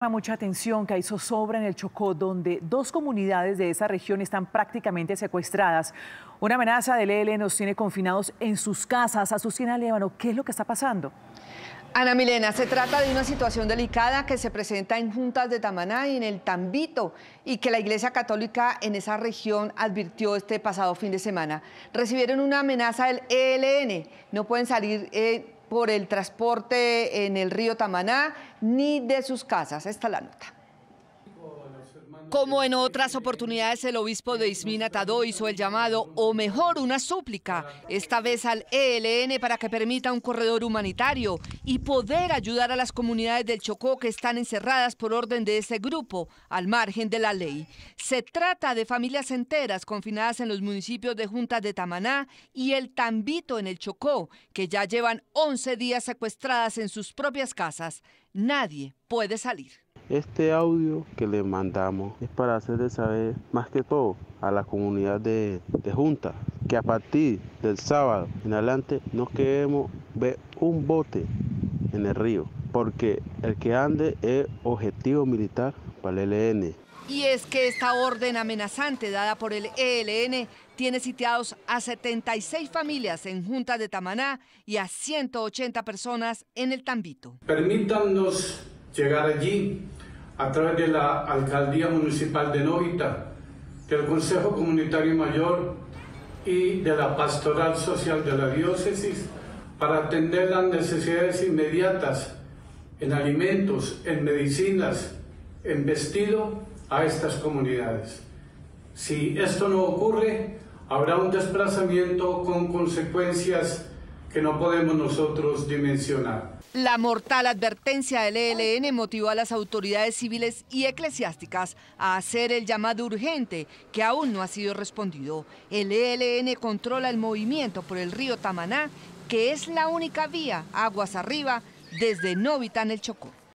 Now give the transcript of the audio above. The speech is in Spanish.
Mucha atención que hay zozobra en el Chocó, donde dos comunidades de esa región están prácticamente secuestradas. Una amenaza del ELN nos tiene confinados en sus casas. Azucena Lévano, ¿qué es lo que está pasando? Ana Milena, se trata de una situación delicada que se presenta en Juntas de Tamaná y en el Tambito y que la Iglesia Católica en esa región advirtió este pasado fin de semana. Recibieron una amenaza del ELN, no pueden salir... Eh, por el transporte en el río Tamaná ni de sus casas. Esta es la nota. Como en otras oportunidades, el obispo de Ismina Tadó hizo el llamado, o mejor, una súplica, esta vez al ELN para que permita un corredor humanitario y poder ayudar a las comunidades del Chocó que están encerradas por orden de ese grupo, al margen de la ley. Se trata de familias enteras confinadas en los municipios de Juntas de Tamaná y el Tambito en el Chocó, que ya llevan 11 días secuestradas en sus propias casas. Nadie puede salir. Este audio que le mandamos es para hacerle saber más que todo a la comunidad de, Junta que a partir del sábado en adelante no queremos ver un bote en el río porque el que ande es objetivo militar para el ELN. Y es que esta orden amenazante dada por el ELN tiene sitiados a 76 familias en Junta de Tamaná y a 180 personas en el Tambito. Permítanos llegar allí a través de la Alcaldía Municipal de Novita, del Consejo Comunitario Mayor y de la Pastoral Social de la Diócesis para atender las necesidades inmediatas en alimentos, en medicinas, en vestido a estas comunidades. Si esto no ocurre, habrá un desplazamiento con consecuencias que no podemos nosotros dimensionar. La mortal advertencia del ELN motivó a las autoridades civiles y eclesiásticas a hacer el llamado urgente que aún no ha sido respondido. El ELN controla el movimiento por el río Tamaná, que es la única vía aguas arriba desde Novita en el Chocó.